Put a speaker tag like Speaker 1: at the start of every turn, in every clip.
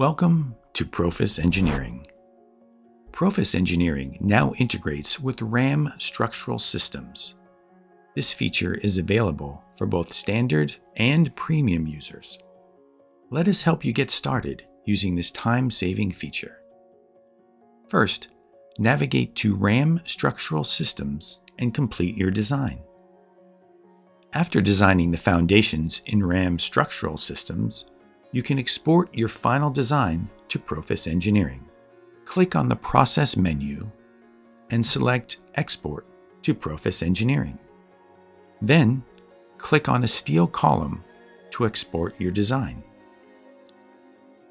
Speaker 1: Welcome to Profis Engineering. Profis Engineering now integrates with RAM structural systems. This feature is available for both standard and premium users. Let us help you get started using this time-saving feature. First, navigate to RAM Structural Systems and complete your design. After designing the foundations in RAM Structural Systems, you can export your final design to Profis Engineering. Click on the Process menu and select Export to Profis Engineering. Then, click on a steel column to export your design.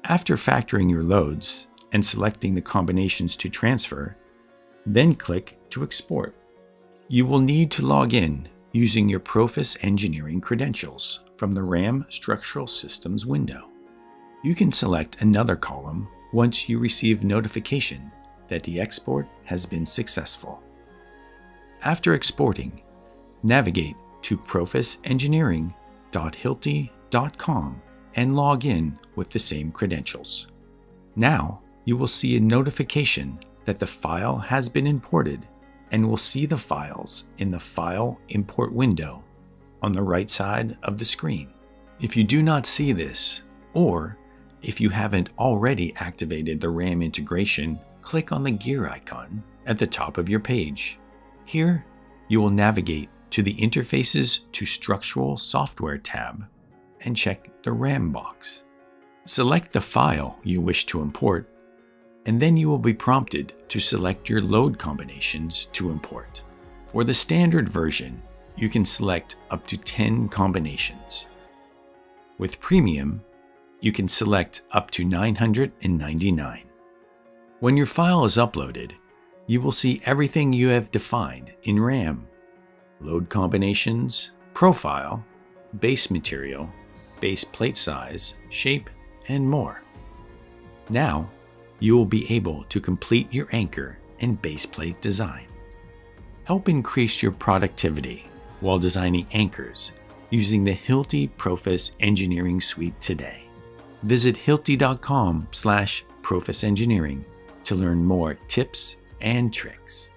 Speaker 1: After factoring your loads and selecting the combinations to transfer, then click to export. You will need to log in using your Profis Engineering credentials from the RAM Structural Systems window. You can select another column once you receive notification that the export has been successful. After exporting, navigate to profisengineering.hilti.com and log in with the same credentials. Now, you will see a notification that the file has been imported and will see the files in the File Import window on the right side of the screen. If you do not see this, or if you haven't already activated the RAM integration, click on the gear icon at the top of your page. Here, you will navigate to the Interfaces to Structural Software tab and check the RAM box. Select the file you wish to import, and then you will be prompted to select your load combinations to import. For the standard version, you can select up to 10 combinations. With Premium, you can select up to 999. When your file is uploaded, you will see everything you have defined in RAM load combinations, profile, base material, base plate size, shape, and more. Now, you will be able to complete your anchor and base plate design. Help increase your productivity while designing anchors using the Hilti Profis Engineering Suite today. Visit hilti.com slash profisengineering to learn more tips and tricks.